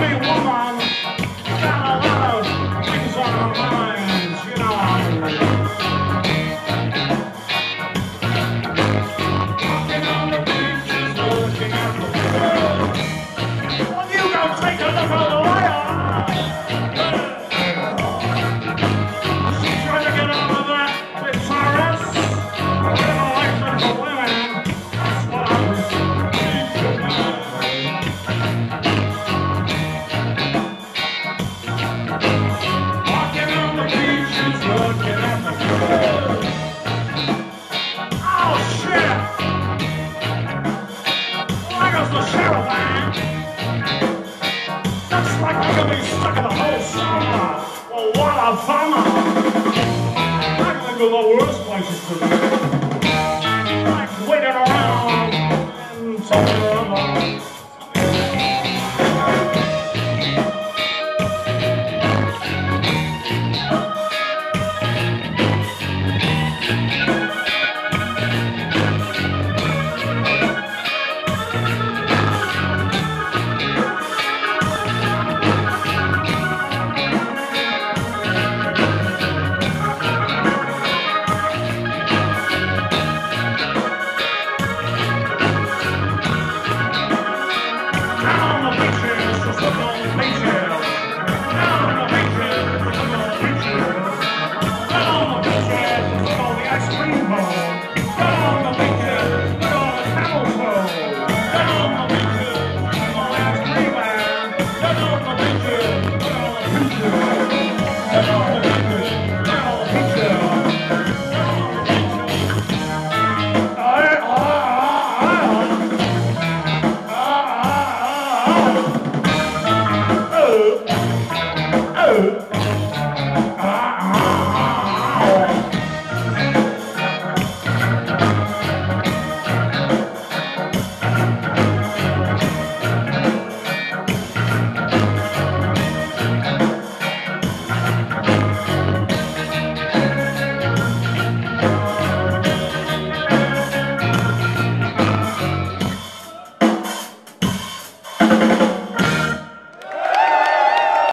me, woman. Look at stuck in a what a. I think the worst to be. Like waiting around know